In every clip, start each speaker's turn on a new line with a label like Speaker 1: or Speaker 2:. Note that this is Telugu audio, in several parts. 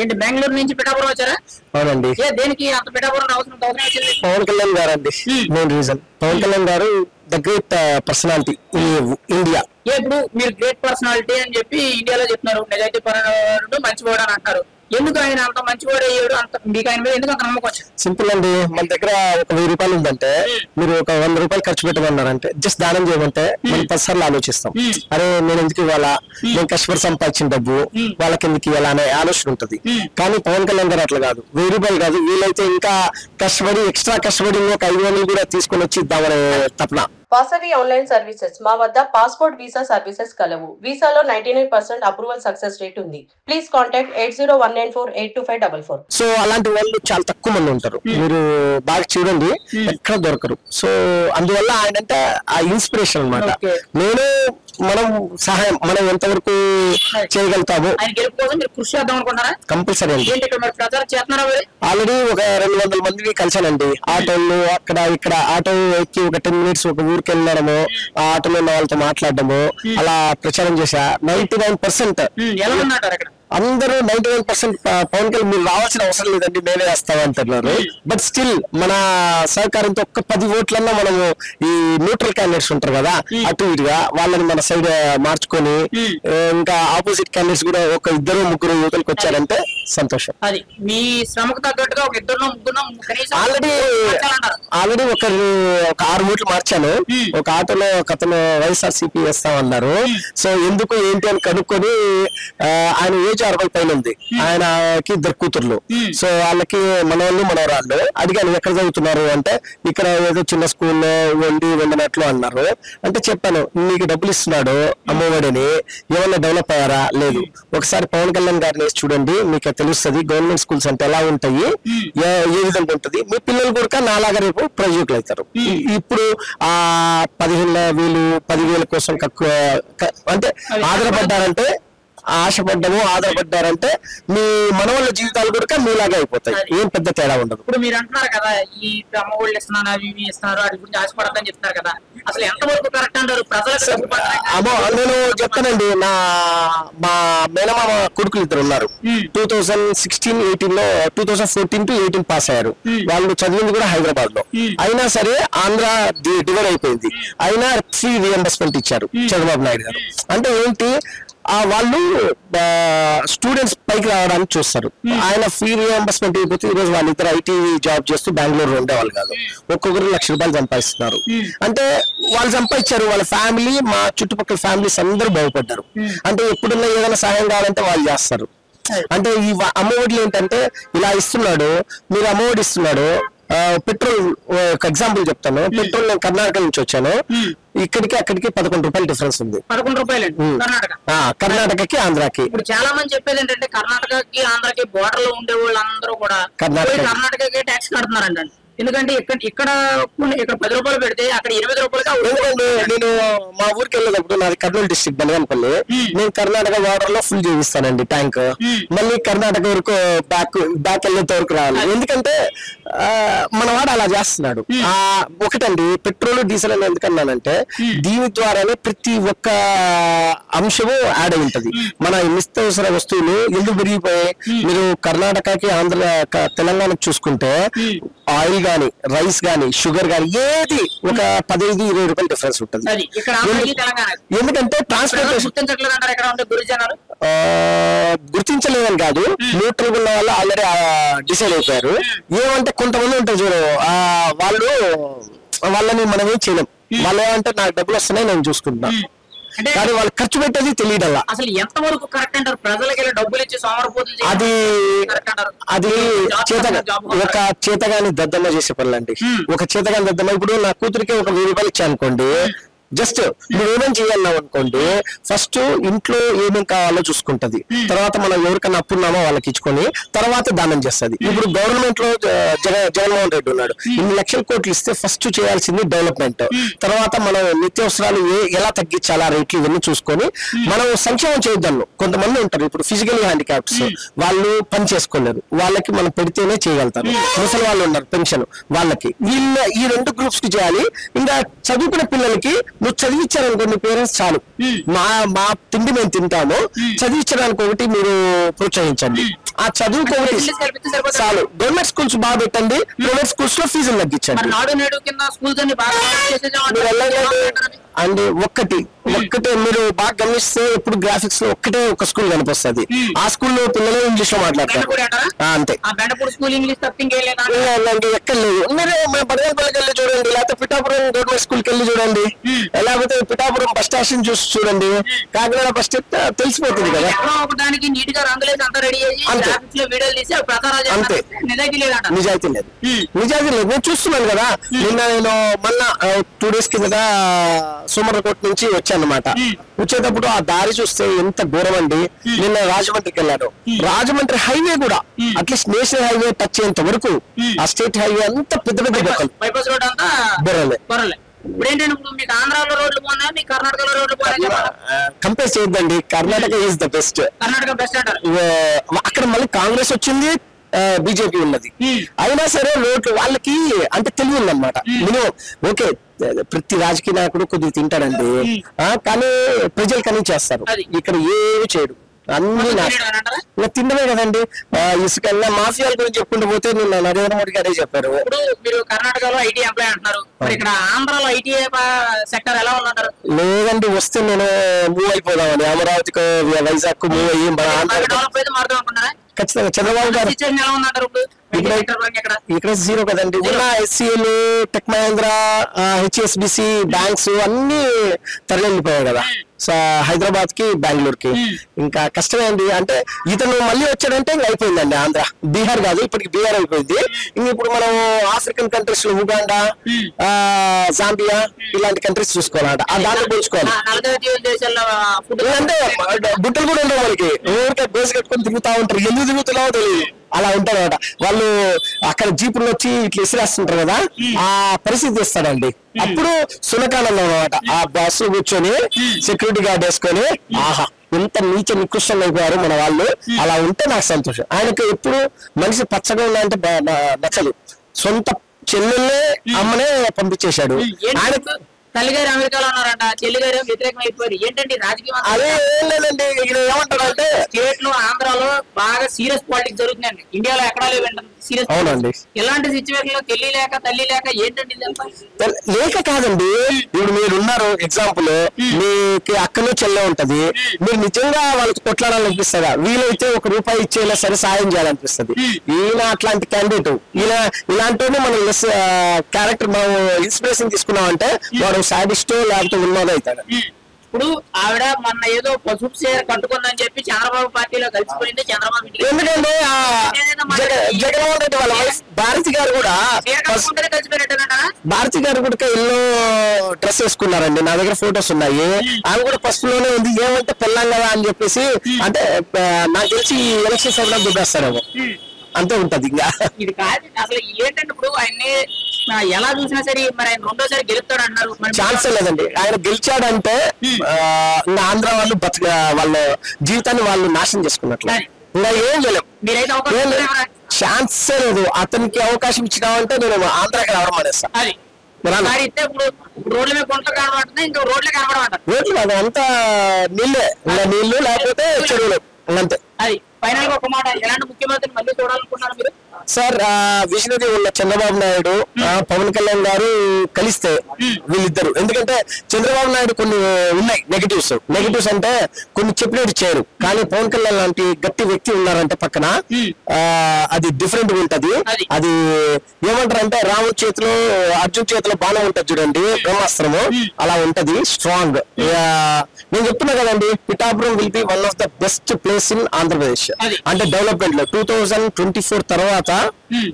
Speaker 1: ఏంటి బెంగళూరు నుంచి పిఠాపురం వచ్చారా?
Speaker 2: అవునండి.
Speaker 1: ఏ దేనికి అంత పిఠాపురం అవసరం అవసరం వచ్చింది
Speaker 2: పవన్ కళ్యాణ్ గారు అండి. మెయిన్ రీజన్ పవన్ కళ్యాణ్ గారు ద గ్రేట్ పర్సనాలిటీ ఇండియా
Speaker 1: ఇప్పుడు మీరు గ్రేట్ పర్సనాలిటీ అని చెప్పి ఇండియాలో చెప్తున్నారు. నిజాయితీ పరుడు మంచివాడు అని అంటారు. ఎందుకు ఆయన అంత మంచివాడు అయ్యాడు? అంత మీకు ఆయన మీద ఎందుకు అంత నమ్మకం
Speaker 2: సింపుల్ అండి. మన దగ్గర ఒక వెయ్యి రూపాయలు ఉందంటే మీరు ఒక వంద రూపాయలు ఖర్చు పెట్టమన్నారంటే జస్ట్ దానం చేయమంటే మనం పది సార్లు ఆలోచిస్తాం. అరే నేను ఎందుకు ఇవ్వాలా? నేను కష్టపడి సంపాదించిన డబ్బు. వాళ్ళకి ఎందుకు ఇవ్వాలా అనే ఆలోచన ఉంటది. కానీ పవన్ కళ్యాణ్ గారు అట్లా కాదు. వెయ్యి రూపాయలు కాదు. వీలైతే ఇంకా కష్టపడి ఎక్స్ట్రా కష్టపడి ఒక ఐదు వందలు కూడా తీసుకొని వచ్చి ఇద్దామనే తపన.
Speaker 3: Vasavi online services. మా వద్ద పాస్పోర్ట్ వీసా సర్వీసెస్ కలవు. వీసాలో ninety nine percent approval success rate ఉంది. Please contact eight zero one nine four eight two five double four.
Speaker 2: So అలాంటి వాళ్ళు చాలా తక్కువ మంది ఉంటారు. మీరు బాగా చూడండి ఎక్కడ దొరకరు. సో అందువల్ల ఆయన అంటే ఆ ఇన్స్పిరేషన్ అన్నమాట.
Speaker 1: Okay.
Speaker 2: నేను మనం సహాయం మనం ఎంతవరకు చేయగలుగుతాము కంపల్సరీ అండి. ఆల్రెడీ ఒక రెండు వందల మందిని కలిశానండి. ఆటోలు అక్కడ ఇక్కడ ఆటో ఎక్కి ఒక టెన్ మినిట్స్ ఒక ఊరికి వెళ్ళడము ఆ ఆటోలో ఉన్న వాళ్ళతో మాట్లాడడము అలా ప్రచారం చేశా. నైన్టీ నైన్ పర్సెంట్ అందరూ ninety nine percent Pawan Kalyan మీరు రావాల్సిన అవసరం లేదండి నేనే వేస్తాం అంటున్నారు బట్ స్టిల్ మన సహకారంతో ఒక్క పది ఓట్లన్నా మనము ఈ న్యూట్రల్ క్యాండిడేట్స్ ఉంటారు కదా అటు ఇటుగా వాళ్ళని మన సైడ్ మార్చుకొని ఇంకా ఆపోజిట్ క్యాండిడేట్స్ కూడా ఒక ఇద్దరు ముగ్గురు యువతలకు వచ్చారంటే సంతోషం.
Speaker 1: అది మీ శ్రమకు తగ్గట్టుగా ఒక ఇద్దరు
Speaker 2: ఆల్రెడీ. ఆల్రెడీ ఒక ఒక ఆరు మూట్లు మార్చాను. ఒక ఆటోలో ఒక అతను వైఎస్ఆర్ సిపి వేస్తామన్నారు సో ఎందుకు ఏంటి అని కనుక్కొని ఆయన ఏజ్ అరవై పైన ఉంది. ఆయనకి ఇద్దరు కూతుర్లు.
Speaker 1: Hmm.
Speaker 2: సో వాళ్ళకి మనవాళ్ళు మనవరాళ్ళు. అడిగాను ఎక్కడ చదువుతున్నారు? అంటే ఇక్కడ ఏదో చిన్న స్కూల్లో వండి వండినట్లు అన్నారు. అంటే చెప్పాను నీకు డబ్బులు ఇస్తున్నాడు అమ్మఒడిని. ఏమన్నా డెవలప్ అయ్యారా? లేదు. ఒకసారి పవన్ కళ్యాణ్ గారిని చూడండి మీకు తెలుస్తుంది. గవర్నమెంట్ స్కూల్స్ అంటే ఎలా ఉంటాయి? ఏ విధంగా ఉంటుంది? మీ పిల్లలు కూడా నాలాగా రేపు ప్రయోజకులు అవుతారు. ఇప్పుడు ఆ పదిహేను వేలు పదివేల కోసం అంటే ఆధారపడ్డారంటే ఆశపడ్డము ఆధారపడ్డారంటే మీ మనవాళ్ళ జీవితాలు కూడా మీలాగే అయిపోతాయి. ఏం పెద్ద తేడా ఉండదు.
Speaker 1: ఇప్పుడు మీరు అంటున్నారు కదా ఈ అమ్మ ఒళ్ళు ఇస్తున్నారు అవి ఇవి ఇస్తున్నారు వాటి గురించి ఆశపడద్దని చెప్తున్నారు కదా. అసలు ఎంతవరకు కరెక్ట్ అంటారు? ప్రజలకు?
Speaker 2: అమ్మో నేను చెప్తానండి. నా మా మేనమామ కొడుకులు ఇద్దరు ఉన్నారు. టూ థౌసండ్ సిక్స్టీన్ ఎయిటీన్లో two thousand fourteen to eighteen pass అయ్యారు. వాళ్ళు చదివింది కూడా
Speaker 1: హైదరాబాద్లో.
Speaker 2: అయినా సరే ఆంధ్ర డివైడ్ అయిపోయింది. అయినా ఫ్రీ రియంబర్స్మెంట్ ఇచ్చారు చంద్రబాబు నాయుడు గారు. అంటే ఏంటి? వాళ్ళు స్టూడెంట్స్ పైకి రావడానికి చూస్తారు. ఆయన ఫ్రీ రియంబర్స్మెంట్ అయిపోతే ఈ రోజు వాళ్ళిద్దరు ఐటీ జాబ్ చేస్తూ బెంగళూరు ఉండేవాళ్ళు కాదు. ఒక్కొక్కరు లక్ష రూపాయలు సంపాదిస్తున్నారు. అంటే వాళ్ళు సంపాదించారు వాళ్ళ ఫ్యామిలీ మా చుట్టుపక్కల ఫ్యామిలీస్ అందరూ బాగుపడ్డారు. అంటే ఎప్పుడున్నా ఏదైనా సహాయం కావాలంటే వాళ్ళు చేస్తారు. అంటే ఈ అమ్మఒడిలు ఏంటంటే ఇలా ఇస్తున్నాడు మీరు అమ్మఒడి ఇస్తున్నాడు పెట్రోల్ ఒక ఎగ్జాంపుల్ చెప్తాను. పెట్రోల్ నేను కర్ణాటక నుంచి వచ్చాను. ఇక్కడికి అక్కడికి పదకొండు రూపాయలు డిఫరెన్స్ ఉంది.
Speaker 1: పదకొండు రూపాయలు. కర్ణాటక.
Speaker 2: ఆ, కర్ణాటకకి ఆంధ్రాకి.
Speaker 1: ఇప్పుడు చాలా మంది చెప్పేది ఏంటంటే కర్ణాటకకి ఆంధ్రకి బోర్డర్లో ఉండే వాళ్ళందరూ కూడా కర్ణాటకకే ట్యాక్స్ కడుతున్నారంట ఎందుకంటే ఇక్కడ ఇక్కడ ఇక్కడ పది రూపాయలు పెడితే అక్కడ ఎనిమిది రూపాయలుగా
Speaker 2: ఎందుకంటే నేను మా ఊరికి వెళ్ళేటప్పుడు నాది కర్నూలు డిస్ట్రిక్ట్ బనగానపల్లి.
Speaker 1: Hmm.
Speaker 2: నేను కర్ణాటక వాటర్లో ఫుల్ చేయిస్తానండి ట్యాంక్. మళ్ళీ కర్ణాటక వరకు బ్యాక్ బ్యాక్ వెళ్ళేంత వరకు రావాలి. ఎందుకంటే మన వాడు అలా చేస్తున్నాడు. ఆ ఒకటండి పెట్రోల్ డీజిల్ అని ఎందుకన్నానంటే దీని ద్వారానే ప్రతి ఒక్క అంశము యాడ్ అయి ఉంటది. మన నిత్యావసర వస్తువులు ఎందుకు పెరిగిపోయాయి? మీరు కర్ణాటకకి ఆంధ్ర తెలంగాణకు చూసుకుంటే ఆయిల్ గాని రైస్ గాని షుగర్ గాని ఏది ఒక పదిహేను ఇరవై రూపాయలు డిఫరెన్స్ ఉంటుంది. ఎందుకంటే ట్రాన్స్పోర్టేషన్ గుర్తించలేదని కాదు న్యూట్రల్ ఉన్న వాళ్ళు ఆల్రెడీ డిసైడ్ అయిపోయారు. ఏమంటే కొంతమంది ఉంటారు చూడు వాళ్ళు వాళ్ళని మనం ఏం చేయలేం వాళ్ళు ఏమంటే నాకు డబ్బులు వస్తున్నాయి నేను చూసుకుంటున్నా.
Speaker 1: అంటే
Speaker 2: కానీ వాళ్ళు ఖర్చు పెట్టేది తెలియడల్లా
Speaker 1: అసలు ఎంత వరకు కరెక్ట్ అంటారు? ప్రజలకి డబ్బులు ఇచ్చి సోమరపోతులు చేయడం
Speaker 2: అది అది
Speaker 1: జాబ్
Speaker 2: ఒక చేతగాని దద్దమ్మ చేసే పనులండి. ఒక చేతగాని దద్దమ్మ ఇప్పుడు నా కూతురికి ఒక వెయ్యి రూపాయలు ఇచ్చా అనుకోండి జస్ట్ నువ్వు ఏమేమి చేయాలన్నావు అనుకోండి ఫస్ట్ ఇంట్లో ఏమేం కావాలో చూసుకుంటది. తర్వాత మనం ఎవరికైనా అప్పున్నామో వాళ్ళకి ఇచ్చుకొని తర్వాత దానం చేస్తది. ఇప్పుడు గవర్నమెంట్లో జగన్మోహన్ రెడ్డి ఉన్నాడు. ఇన్ని లక్షల కోట్లు ఇస్తే ఫస్ట్ చేయాల్సింది డెవలప్మెంట్ తర్వాత మనం నిత్యావసరాలు ఏ- ఎలా తగ్గించాలా రేట్లు ఇవన్నీ చూసుకొని మనం సంక్షేమం చేయొద్దాం కొంతమంది ఉంటారు. ఇప్పుడు ఫిజికల్ హ్యాండిక్యాప్స్ వాళ్ళు పని చేసుకోలేరు. వాళ్ళకి మనం పెడితేనే చేయగలుగుతారు. ముసలి వాళ్ళు ఉన్నారు పెన్షన్ వాళ్ళకి. వీళ్ళ ఈ రెండు గ్రూప్స్కి చేయాలి. ఇంకా చదువుకునే పిల్లలకి నువ్వు చదివించారనుకో నీ పేరెంట్స్ చాలు. మా మా తిండి మేము తింటాము. చదివించడానికి ఒకటి మీరు ప్రోత్సహించండి. ఆ చదువుకు ఒకటి
Speaker 1: ఫెసిలిటీస్ కల్పిస్తే సరిపోతుంది.
Speaker 2: చాలు. గవర్నమెంట్ స్కూల్స్ బాగా పెట్టండి ప్రైవేట్ స్కూల్స్లో ఫీజులు తగ్గించండి. అండ్ ఒక్కటి. ఒక్కటే మీరు బాగా గమనిస్తే ఎప్పుడు గ్రాఫిక్స్లో ఒక్కటే ఒక స్కూల్ కనిపిస్తుంది. ఆ స్కూల్లో పిల్లలు ఇంగ్లీష్లో మాట్లాడతారు. అంతే. ఎక్కడ లేదు. మీరు మన పదకొండుపల్లికి వెళ్ళి చూడండి లేకపోతే పిఠాపురం గవర్నమెంట్ స్కూల్కి వెళ్ళి చూడండి. లేకపోతే పిఠాపురం బస్ స్టేషన్ చూసి చూడండి. కాకినాడ బస్ స్టాప్ తెలిసిపోతుంది కదా.
Speaker 1: అంతా నిజాయితీ
Speaker 2: లేదు. నిజాయితీ లేదు. నేను చూస్తున్నాను కదా. నిన్న నేను మళ్ళా టూ డేస్ కిందట సోమరకోట నుంచి వచ్చానమాట
Speaker 1: Hmm.
Speaker 2: వచ్చేటప్పుడు ఆ దారి చూస్తే ఎంత ఘోరం అండి నిన్న రాజమండ్రికి వెళ్ళాను. రాజమండ్రి హైవే కూడా. At least national highway touch అయ్యేంత వరకు. ఆ స్టేట్ హైవే అంత పెద్ద పెద్ద
Speaker 1: బైపాస్ రోడ్ అంతా
Speaker 2: బొర్రలే.
Speaker 1: బొరలే ఇప్పుడు ఏంటంటే ఇప్పుడు మీకు ఆంధ్రాలో రోడ్లు పోనా మీకు కర్ణాటకలో రోడ్లు పోనా
Speaker 2: కంపేర్ చేయొద్దండి. Karnataka is the best
Speaker 1: Karnataka best అంటారు.
Speaker 2: అక్కడ మళ్ళీ కాంగ్రెస్ వచ్చింది బీజేపీ ఉన్నది. అయినా సరే రోడ్లు వాళ్ళకి అంటే తెలివి ఉందన్నమాట మినిమం ఓకే ప్రతి రాజకీయ నాయకుడు కొద్దిగా తింటాడండి. ఆ, కానీ ప్రజలు కనీ చేస్తారు. ఇక్కడ ఏమి చేయడు అన్ని తినడమే కదండి. ఆ, ఇసుక మాఫియాల గురించి చెప్పుకుంటూ పోతే నిన్న నరేంద్ర మోడీ గారే చెప్పారు.
Speaker 1: ఇప్పుడు మీరు కర్ణాటకలో ఐటీ ఎంప్లాయ్ అంటున్నారు. ఇక్కడ ఆంధ్రాలో ఐటీ సెక్టర్ ఎలా ఉందంటారు?
Speaker 2: లేదండి వస్తే నేను మూవ్ అయిపోదామని. అమరావతికి వైజాగ్ మూవ్ అయ్యి మన ఆంధ్ర ఖచ్చితంగా. చంద్రబాబు గారు ఇక్కడ- జీరో కదండి. ఉన్న SCL tech Mahindra HSBC banks అన్ని తరలిపోయాయి కదా. సో హైదరాబాద్కి బెంగళూరు కి. ఇంకా కష్టమే అండి అంటే ఇతను మళ్ళీ వచ్చాడంటే ఇంకా అయిపోయిందండి ఆంధ్ర. బీహార్ కాదు ఇప్పటికి బీహార్ అయిపోయింది. ఇంక ఇప్పుడు మనం ఆఫ్రికన్ కంట్రీస్లో ఉగాండా. ఆ, జాంబియా ఇలాంటి కంట్రీస్ చూసుకోవాలంట. ఆ దాంట్లో పోల్చుకోవాలి. అంటే బుట్టలు కూడా ఉండవు వాళ్ళకి ఊరికే బేస్ కట్టుకొని తిరుగుతా ఉంటారు. తిరుగుతున్నావో తెలియదు అలా ఉంటారన్నమాట. వాళ్ళు అక్కడ జీపులు వచ్చి ఇట్లా ఇసిరేస్తుంటారు కదా ఆ పరిస్థితి ఇస్తాడండి అప్పుడు సునకానందం అనమాట ఆ బస్సు కూర్చొని సెక్యూరిటీ గార్డ్ వేసుకొని ఆహా ఎంత నీచ నికృష్టంగా అయిపోయారు మన వాళ్ళు. అలా ఉంటే నాకు సంతోషం. ఆయనకు ఎప్పుడు మనిషి పచ్చగా ఉన్నాయంటే నచ్చదు. సొంత చెల్లెళ్ళే అమ్మనే పంపించేశాడు. ఆయన
Speaker 1: ఏంటి? తల్లిగారు అమెరికాలో ఉన్నారంట. చెల్లిగారు వ్యతిరేకం అయిపోయారు ఏంటండి రాజకీయం అంతా?
Speaker 2: అదే ఏం లేదండి ఇక్కడ ఏమంటాడంటే
Speaker 1: స్టేట్లో ఆంధ్రాలో బాగా సీరియస్ పాలిటిక్స్ జరుగుతున్నాయండి. ఇండియాలో ఎక్కడా లేవండి. సీరియస్
Speaker 2: అవునండి.
Speaker 1: ఇలాంటి సిచ్యువేషన్లో లేక తల్లి లేక ఏంటండి
Speaker 2: తెల్- లేక కాదండి. ఇప్పుడు మీరు ఉన్నారు ఎగ్జాంపుల్ మీకు అక్కలో చెల్లె ఉంటది. మీరు నిజంగా వాళ్ళకి కొట్లాడాలనిపిస్తుందా? వీలైతే ఒక రూపాయి ఇచ్చేలా సరే సాయం చేయాలనిపిస్తుంది. ఈయన అట్లాంటి క్యాండిడేట్ ఈయన ఇలాంటి మనం క్యారెక్టర్ మనం ఇన్స్పిరేషన్ తీసుకున్నామంటే వాడు సాడిస్టో లేకపోతే ఉన్నదో అవుతాడు.
Speaker 1: ఇప్పుడు ఆవిడ మొన్న ఏదో పసుపు చీర కట్టుకుందని చెప్పి చంద్రబాబు పార్టీలో కలిసిపోయింది చంద్రబాబు ఇంటికి
Speaker 2: ఎందుకంటే జగన్మోహన్ రెడ్డి వాళ్ళ భారతి గారు కూడా భారతి గారు కూడా ఎల్లో డ్రెస్ వేసుకున్నారండి నా దగ్గర ఫొటోస్ ఉన్నాయి. ఆమె కూడా పసుపులోనే ఉంది ఏమంటే పెళ్ళాం కదా అని చెప్పేసి అంటే నాకు తెలిసి ఎలక్షన్స్ ఎవరైనా దుబ్బేస్తారేమో అంతే ఉంటది ఇంకా.
Speaker 1: ఇది కాదు అసలు ఏంటంటే ఇప్పుడు ఆయన్ని ఆ, ఎలా చూసినా సరే మరి ఆయన రెండోసారి గెలుస్తాడు అంటున్నారు మరి
Speaker 2: ఛాన్సే లేదండి. ఆయన గెలిచాడంటే ఆంధ్ర వాళ్ళు బతక వాళ్ళ జీవితాన్ని వాళ్ళు నాశనం చేసుకున్నట్లు. ఇంకా ఏం చేయలేం.
Speaker 1: మీరైతే అవకాశం
Speaker 2: ఏం లేదు.
Speaker 1: ఇవ్వరా?
Speaker 2: ఛాన్సే లేదు. అతనికి అవకాశం ఇచ్చినామంటే నేను ఆంధ్రాకి రావడం
Speaker 1: ఇప్పుడు రోడ్ల
Speaker 2: కాదు అంతా నీళ్ళే. నీళ్ళు లేకపోతే చెరువులు. అంతే.
Speaker 1: అది. ఫైనల్గా ఒక మాట ఎలాంటి ముఖ్యమంత్రిని మళ్ళీ చూడాలనుకున్నారు మీరు?
Speaker 2: సార్ విజనరీ ఉన్న చంద్రబాబు నాయుడు పవన్ కళ్యాణ్ గారు కలిస్తే వీళ్ళిద్దరు. ఎందుకంటే చంద్రబాబు నాయుడు కొన్ని ఉన్నాయి నెగటివ్స్ నెగటివ్స్ అంటే కొన్ని చెప్పినట్టు చేయరు. కానీ పవన్ కళ్యాణ్ లాంటి గట్టి వ్యక్తి ఉన్నారంటే పక్కన అది డిఫరెంట్ ఉంటది.
Speaker 1: అది.
Speaker 2: అది ఏమంటారంటే రాముడి చేతిలో అర్జున్ చేతిలో బాణం ఉంటది చూడండి బ్రహ్మాస్త్రము. అలా ఉంటది స్ట్రాంగ్ నేను చెప్తున్నా కదండి Pithapuram will be one of the best place in Andhra Pradesh. అంటే డెవలప్మెంట్లో టూ థౌజండ్ ట్వంటీ ఫోర్ తర్వాత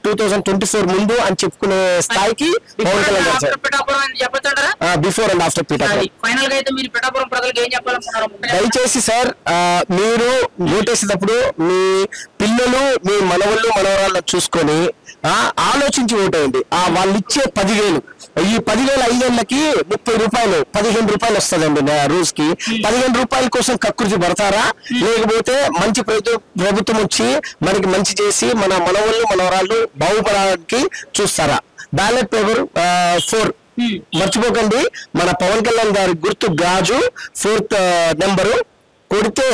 Speaker 2: టూ థౌజండ్ ట్వంటీ ఫోర్ ముందు అని చెప్పుకునే స్థాయికి పవన్ కళ్యాణ్ గారు బిఫోర్ అండ్ ఆఫ్టర్ పిఠాపురం
Speaker 1: ఫైనల్గా అయితే మీరు పిఠాపురం ప్రజలకు ఏం చెప్పాలనుకున్నారు
Speaker 2: దయచేసి సార్ మీరు ఓటేసేటప్పుడు మీ పిల్లలు మీ మనవళ్ళు మనవరాళ్ళని చూసుకొని ఆలోచించి ఓటేయండి. ఆ వాళ్ళు ఇచ్చే పదివేలు. ఈ పదివేల ఐదేళ్ళకి ముప్పై రూపాయలు పదిహేను రూపాయలు వస్తుందండి రోజు కి పదిహేను రూపాయల కోసం కకృతి పడతారా? లేకపోతే మంచి ప్రభుత్వం ప్రభుత్వం వచ్చి మనకి మంచి చేసి మన మనవళ్ళు మనవరాళ్ళు బాగుపడడానికి చూస్తారా? Ballot paper four. మర్చిపోకండి మన పవన్ కళ్యాణ్ గారి గుర్తు గాజు ఫోర్త్ నెంబరు. కొడితే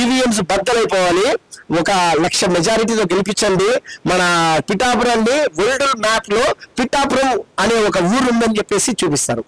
Speaker 2: ఈవీఎంస్ బద్దలైపోవాలి. ఒక లక్ష మెజారిటీతో గెలిపించండి. మన పిఠాపురాన్ని వరల్డ్ మ్యాప్లో పిఠాపురం అనే ఒక ఊరు ఉందని చెప్పేసి చూపిస్తారు.